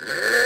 Grrrr.